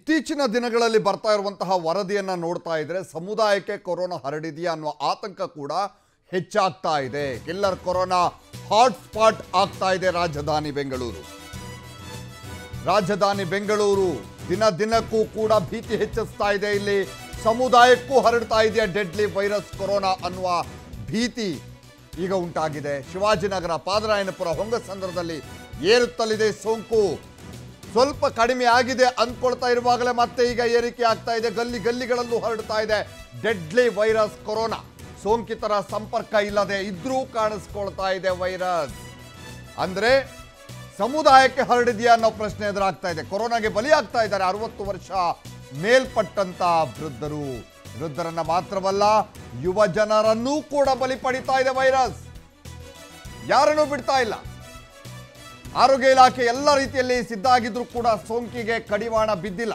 ಇತ್ತೀಚಿನ ದಿನಗಳಲ್ಲಿ ಬರ್ತಾ ಇರುವಂತಹ ವರದಿಯನ್ನು ನೋಡ್ತಾ ಇದ್ರೆ ಸಮುದಾಯಕ್ಕೆ ಕೊರೋನಾ ಹರಡಿದೆಯಾ ಅನ್ನುವ ಆತಂಕ ಕೂಡ ಹೆಚ್ಚಾಗ್ತಾ ಇದೆ. ಕಿಲ್ಲರ್ ಕೊರೋನಾ ಹಾಟ್ಸ್ಪಾಟ್ ಆಗ್ತಾ ಇದೆ ರಾಜಧಾನಿ ಬೆಂಗಳೂರು. ರಾಜಧಾನಿ ಬೆಂಗಳೂರು ದಿನ ದಿನಕ್ಕೂ ಕೂಡ ಭೀತಿ ಹೆಚ್ಚಿಸ್ತಾ ಇದೆ. ಇಲ್ಲಿ ಸಮುದಾಯಕ್ಕೂ ಹರಡ್ತಾ ಇದೆಯಾ ಡೆಡ್ಲಿ ವೈರಸ್ ಕೊರೋನಾ ಅನ್ನುವ ಭೀತಿ ಈಗ ಉಂಟಾಗಿದೆ. ಶಿವಾಜಿನಗರ, ಪಾದರಾಯನಪುರ, ಹೊಂಗಸಂದ್ರದಲ್ಲಿ ಏರುತ್ತಲಿದೆ ಸೋಂಕು. ಸ್ವಲ್ಪ ಕಡಿಮೆ ಆಗಿದೆ ಅಂದ್ಕೊಳ್ತಾ ಇರುವಾಗಲೇ ಮತ್ತೆ ಈಗ ಏರಿಕೆ ಆಗ್ತಾ ಇದೆ. ಗಲ್ಲಿ ಗಲ್ಲಿಗಳಲ್ಲೂ ಹರಡ್ತಾ ಇದೆ. Deadly virus corona. ಸೋಂಕಿತರ ಸಂಪರ್ಕ ಇಲ್ಲದೆ ಇದ್ರೂ ಕಾಣಿಸ್ಕೊಳ್ತಾ ಇದೆ ವೈರಸ್. ಅಂದ್ರೆ ಸಮುದಾಯಕ್ಕೆ ಹರಡಿದೆಯಾ ಅನ್ನೋ ಪ್ರಶ್ನೆ ಎದುರಾಗ್ತಾ ಇದೆ. ಕೊರೋನಾಗೆ ಬಲಿಯಾಗ್ತಾ ಇದ್ದಾರೆ ಅರವತ್ತು ವರ್ಷ ಮೇಲ್ಪಟ್ಟಂತ ವೃದ್ಧರು. ವೃದ್ಧರನ್ನ ಮಾತ್ರವಲ್ಲ, ಯುವ ಜನರನ್ನೂ ಕೂಡ ಬಲಿ ಪಡಿತಾ ಇದೆ ವೈರಸ್. ಯಾರನ್ನೂ ಬಿಡ್ತಾ ಇಲ್ಲ. ಆರೋಗ್ಯ ಇಲಾಖೆ ಎಲ್ಲ ರೀತಿಯಲ್ಲಿ ಸಿದ್ಧ ಆಗಿದ್ರೂ ಕೂಡ ಸೋಂಕಿಗೆ ಕಡಿವಾಣ ಬಿದ್ದಿಲ್ಲ.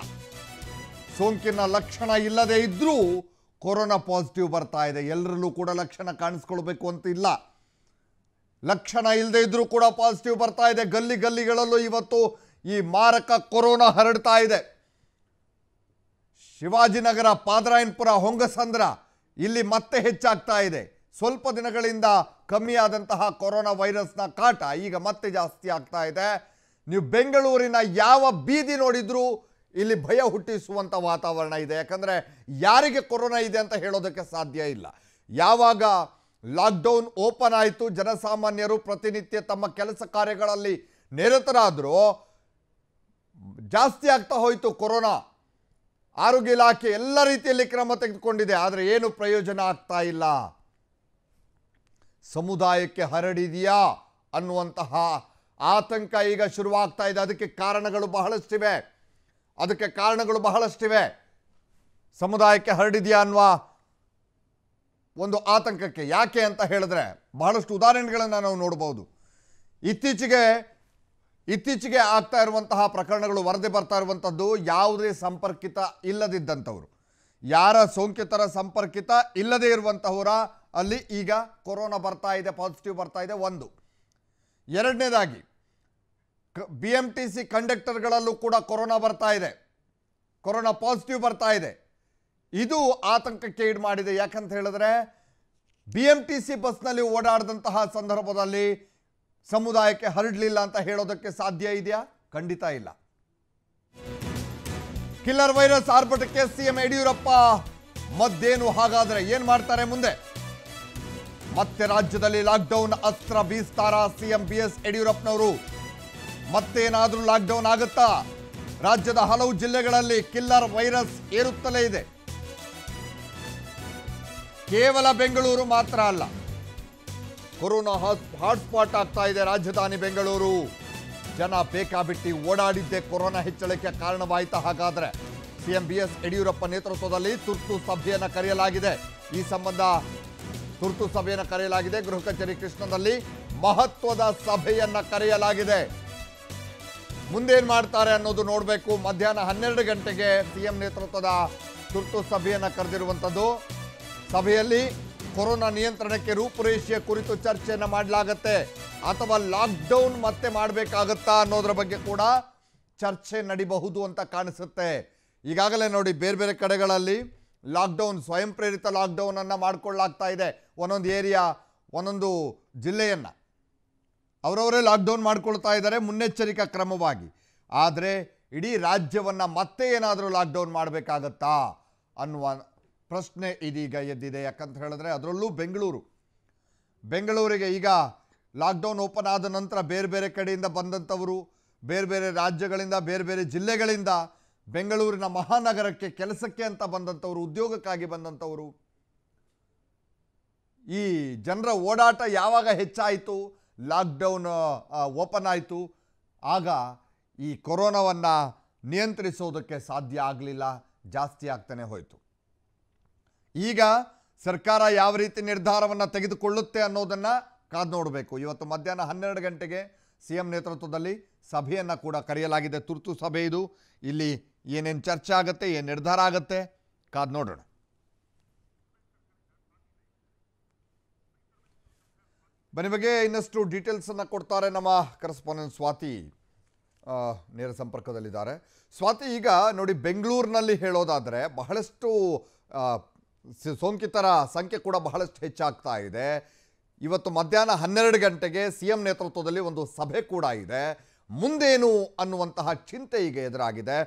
ಸೋಂಕಿನ ಲಕ್ಷಣ ಇಲ್ಲದೆ ಇದ್ರೂ ಕೊರೋನಾ ಪಾಸಿಟಿವ್ ಬರ್ತಾ ಇದೆ. ಎಲ್ಲರಲ್ಲೂ ಕೂಡ ಲಕ್ಷಣ ಕಾಣಿಸ್ಕೊಳ್ಬೇಕು ಅಂತ ಇಲ್ಲ. ಲಕ್ಷಣ ಇಲ್ಲದೆ ಇದ್ರೂ ಕೂಡ ಪಾಸಿಟಿವ್ ಬರ್ತಾ ಇದೆ. ಗಲ್ಲಿ ಗಲ್ಲಿಗಳಲ್ಲೂ ಇವತ್ತು ಈ ಮಾರಕ ಕೊರೋನಾ ಹರಡ್ತಾ ಇದೆ. ಶಿವಾಜಿನಗರ, ಪಾದ್ರಾಯನ್ಪುರ, ಹೊಂಗಸಂದ್ರ ಇಲ್ಲಿ ಮತ್ತೆ ಹೆಚ್ಚಾಗ್ತಾ ಇದೆ. ಸ್ವಲ್ಪ ದಿನಗಳಿಂದ ಕಮ್ಮಿಯಾದಂತಹ ಕೊರೋನಾ ವೈರಸ್ನ ಕಾಟ ಈಗ ಮತ್ತೆ ಜಾಸ್ತಿ ಆಗ್ತಾ ಇದೆ. ನೀವು ಬೆಂಗಳೂರಿನ ಯಾವ ಬೀದಿ ನೋಡಿದ್ರೂ ಇಲ್ಲಿ ಭಯ ಹುಟ್ಟಿಸುವಂಥ ವಾತಾವರಣ ಇದೆ. ಯಾಕಂದರೆ ಯಾರಿಗೆ ಕೊರೋನಾ ಇದೆ ಅಂತ ಹೇಳೋದಕ್ಕೆ ಸಾಧ್ಯ ಇಲ್ಲ. ಯಾವಾಗ ಲಾಕ್ಡೌನ್ ಓಪನ್ ಆಯಿತು, ಜನಸಾಮಾನ್ಯರು ಪ್ರತಿನಿತ್ಯ ತಮ್ಮ ಕೆಲಸ ಕಾರ್ಯಗಳಲ್ಲಿ ನಿರತರಾದರೂ ಜಾಸ್ತಿ ಆಗ್ತಾ ಹೋಯಿತು ಕೊರೋನಾ. ಆರೋಗ್ಯ ಇಲಾಖೆ ಎಲ್ಲ ರೀತಿಯಲ್ಲಿ ಕ್ರಮ ತೆಗೆದುಕೊಂಡಿದೆ. ಆದರೆ ಏನು ಪ್ರಯೋಜನ ಆಗ್ತಾ ಇಲ್ಲ. ಸಮುದಾಯಕ್ಕೆ ಹರಡಿದೆಯಾ ಅನ್ನುವಂತಹ ಆತಂಕ ಈಗ ಶುರುವಾಗ್ತಾ ಇದೆ. ಅದಕ್ಕೆ ಕಾರಣಗಳು ಬಹಳಷ್ಟಿವೆ. ಅದಕ್ಕೆ ಕಾರಣಗಳು ಬಹಳಷ್ಟಿವೆ. ಸಮುದಾಯಕ್ಕೆ ಹರಡಿದೆಯಾ ಅನ್ನುವ ಒಂದು ಆತಂಕಕ್ಕೆ ಯಾಕೆ ಅಂತ ಹೇಳಿದ್ರೆ ಬಹಳಷ್ಟು ಉದಾಹರಣೆಗಳನ್ನು ನಾವು ನೋಡಬಹುದು ಇತ್ತೀಚೆಗೆ ಇತ್ತೀಚೆಗೆ ಆಗ್ತಾ ಇರುವಂತಹ ಪ್ರಕರಣಗಳು ವರದಿ ಬರ್ತಾ ಇರುವಂಥದ್ದು ಯಾವುದೇ ಸಂಪರ್ಕಿತ ಇಲ್ಲದಿದ್ದಂಥವ್ರು. ಯಾರ ಸೋಂಕಿತರ ಸಂಪರ್ಕಿತ ಇಲ್ಲದೇ ಇರುವಂತಹವರ ಅಲ್ಲಿ ಈಗ ಕೊರೋನಾ ಬರ್ತಾ ಇದೆ ಪಾಸಿಟಿವ್ ಬರ್ತಾ ಇದೆ, ಒಂದು. ಎರಡನೇದಾಗಿ ಬಿ ಎಂ ಟಿ ಸಿ ಕಂಡಕ್ಟರ್ಗಳಲ್ಲೂ ಕೂಡ ಕೊರೋನಾ ಬರ್ತಾ ಇದೆ. ಕೊರೋನಾ ಪಾಸಿಟಿವ್ ಬರ್ತಾ ಇದೆ. ಇದು ಆತಂಕಕ್ಕೆ ಈಡು ಮಾಡಿದೆ. ಯಾಕಂತ ಹೇಳಿದ್ರೆ ಬಿ ಎಂ ಟಿ ಸಿ ಬಸ್ನಲ್ಲಿ ಓಡಾಡಿದಂತಹ ಸಂದರ್ಭದಲ್ಲಿ ಸಮುದಾಯಕ್ಕೆ ಹರಡಲಿಲ್ಲ ಅಂತ ಹೇಳೋದಕ್ಕೆ ಸಾಧ್ಯ ಇದೆಯಾ? ಖಂಡಿತ ಇಲ್ಲ. ಕಿಲ್ಲರ್ ವೈರಸ್ ಆರ್ಭಟಕ್ಕೆ ಸಿಎಂ ಯಡಿಯೂರಪ್ಪ ಮದ್ದೇನು ಹಾಗಾದರೆ ಏನು ಮಾಡ್ತಾರೆ ಮುಂದೆ? ಮತ್ತೆ ರಾಜ್ಯದಲ್ಲಿ ಲಾಕ್ಡೌನ್ ಅಸ್ತ್ರ ಬೀಸ್ತಾರ ಸಿಎಂ ಬಿ ಎಸ್ ಯಡಿಯೂರಪ್ಪನವರು. ಮತ್ತೇನಾದರೂ ಲಾಕ್ಡೌನ್ ಆಗುತ್ತಾ? ರಾಜ್ಯದ ಹಲವು ಜಿಲ್ಲೆಗಳಲ್ಲಿ ಕಿಲ್ಲರ್ ವೈರಸ್ ಏರುತ್ತಲೇ ಇದೆ. ಕೇವಲ ಬೆಂಗಳೂರು ಮಾತ್ರ ಅಲ್ಲ. ಕೊರೋನಾ ಹಾಟ್ಸ್ಪಾಟ್ ಆಗ್ತಾ ಇದೆ ರಾಜಧಾನಿ ಬೆಂಗಳೂರು. ಜನ ಬೇಕಾಬಿಟ್ಟಿ ಓಡಾಡಿದ್ದೆ ಕೊರೋನಾ ಹೆಚ್ಚಳಕ್ಕೆ ಕಾರಣವಾಯಿತಾ ಹಾಗಾದ್ರೆ? ಸಿಎಂ ಬಿ ಎಸ್ ಯಡಿಯೂರಪ್ಪ ನೇತೃತ್ವದಲ್ಲಿ ತುರ್ತು ಸಭೆಯನ್ನು ಕರೆಯಲಾಗಿದೆ. ಈ ಸಂಬಂಧ ತುರ್ತು ಸಭೆಯನ್ನು ಕರೆಯಲಾಗಿದೆ. ಗೃಹ ಕಚೇರಿ ಕೃಷ್ಣದಲ್ಲಿ ಮಹತ್ವದ ಸಭೆಯನ್ನ ಕರೆಯಲಾಗಿದೆ. ಮುಂದೇನು ಮಾಡ್ತಾರೆ ಅನ್ನೋದು ನೋಡಬೇಕು. ಮಧ್ಯಾಹ್ನ ಹನ್ನೆರಡು ಗಂಟೆಗೆ ಸಿಎಂ ನೇತೃತ್ವದ ತುರ್ತು ಸಭೆಯನ್ನು ಕರೆದಿರುವಂಥದ್ದು. ಸಭೆಯಲ್ಲಿ ಕೊರೋನಾ ನಿಯಂತ್ರಣಕ್ಕೆ ರೂಪುರೇಷೆಯ ಕುರಿತು ಚರ್ಚೆಯನ್ನು ಮಾಡಲಾಗತ್ತೆ. ಅಥವಾ ಲಾಕ್ಡೌನ್ ಮತ್ತೆ ಮಾಡಬೇಕಾಗತ್ತಾ ಅನ್ನೋದ್ರ ಬಗ್ಗೆ ಕೂಡ ಚರ್ಚೆ ನಡಿಬಹುದು ಅಂತ ಕಾಣಿಸುತ್ತೆ. ಈಗಾಗಲೇ ನೋಡಿ ಬೇರೆ ಬೇರೆ ಕಡೆಗಳಲ್ಲಿ ಲಾಕ್ಡೌನ್, ಸ್ವಯಂ ಪ್ರೇರಿತ ಲಾಕ್ಡೌನ್ ಅನ್ನ ಮಾಡಿಕೊಳ್ಳಲಾಗ್ತಾ ಇದೆ ಒಂದೊಂದು ಏರಿಯಾ, ಒಂದೊಂದು ಜಿಲ್ಲೆಯನ್ನ. ಅವರವರೇ ಲಾಕ್ಡೌನ್ ಮಾಡ್ಕೊಳ್ತಾ ಇದ್ದಾರೆ ಮುನ್ನೆಚ್ಚರಿಕಾ ಕ್ರಮವಾಗಿ. ಆದರೆ ಇಡೀ ರಾಜ್ಯವನ್ನ ಮತ್ತೆ ಏನಾದರೂ ಲಾಕ್ಡೌನ್ ಮಾಡಬೇಕಾಗತ್ತಾ ಅನ್ನುವ ಪ್ರಶ್ನೆ ಇದೀಗ ಎದ್ದಿದೆ. ಯಾಕಂತ ಹೇಳಿದ್ರೆ ಅದರಲ್ಲೂ ಬೆಂಗಳೂರು. ಬೆಂಗಳೂರಿಗೆ ಈಗ ಲಾಕ್ಡೌನ್ ಓಪನ್ ಆದ ನಂತರ ಬೇರೆ ಬೇರೆ ಕಡೆಯಿಂದ ಬಂದಂಥವರು, ಬೇರೆ ಬೇರೆ ರಾಜ್ಯಗಳಿಂದ, ಬೇರೆ ಬೇರೆ ಜಿಲ್ಲೆಗಳಿಂದ ಬೆಂಗಳೂರಿನ ಮಹಾನಗರಕ್ಕೆ ಕೆಲಸಕ್ಕೆ ಅಂತ ಬಂದಂಥವರು, ಉದ್ಯೋಗಕ್ಕಾಗಿ ಬಂದಂಥವರು. ಈ ಜನರ ಓಡಾಟ ಯಾವಾಗ ಹೆಚ್ಚಾಯಿತು? ಲಾಕ್ಡೌನ್ ಓಪನ್ ಆಯಿತು. ಆಗ ಈ ಕೊರೋನಾವನ್ನು ನಿಯಂತ್ರಿಸೋದಕ್ಕೆ ಸಾಧ್ಯ ಆಗಲಿಲ್ಲ, ಜಾಸ್ತಿ ಆಗ್ತಾನೆ ಹೋಯಿತು. ಈಗ ಸರ್ಕಾರ ಯಾವ ರೀತಿ ನಿರ್ಧಾರವನ್ನು ತೆಗೆದುಕೊಳ್ಳುತ್ತೆ ಅನ್ನೋದನ್ನು ಕಾದು ನೋಡಬೇಕು. ಇವತ್ತು ಮಧ್ಯಾಹ್ನ ಹನ್ನೆರಡು ಗಂಟೆಗೆ ಸಿ ಎಂ ನೇತೃತ್ವದಲ್ಲಿ ಸಭೆಯನ್ನು ಕೂಡ ಕರೆಯಲಾಗಿದೆ. ತುರ್ತು ಸಭೆ ಇದು. ಇಲ್ಲಿ ಏನೇನು ಚರ್ಚೆ ಆಗುತ್ತೆ, ಏನು ನಿರ್ಧಾರ ಆಗುತ್ತೆ, ಕಾದು ನೋಡೋಣ. ಬನ್ನಿ ಬಗ್ಗೆ ಇನ್ನಷ್ಟು ಡೀಟೇಲ್ಸನ್ನು ಕೊಡ್ತಾರೆ ನಮ್ಮ ಕರೆಸ್ಪಾಂಡೆಂಟ್ ಸ್ವಾತಿ ನೇರ ಸಂಪರ್ಕದಲ್ಲಿದ್ದಾರೆ. ಸ್ವಾತಿ, ಈಗ ನೋಡಿ ಬೆಂಗಳೂರಿನಲ್ಲಿ ಹೇಳೋದಾದರೆ ಬಹಳಷ್ಟು ಸೋಂಕಿತರ ಸಂಖ್ಯೆ ಕೂಡ ಬಹಳಷ್ಟು ಹೆಚ್ಚಾಗ್ತಾ ಇದೆ. ಇವತ್ತು ಮಧ್ಯಾಹ್ನ ಹನ್ನೆರಡು ಗಂಟೆಗೆ ಸಿ ಎಂ ನೇತೃತ್ವದಲ್ಲಿ ಒಂದು ಸಭೆ ಕೂಡ ಇದೆ. ಮುಂದೇನು ಅನ್ನುವಂತಹ ಚಿಂತೆ ಈಗ ಎದುರಾಗಿದೆ.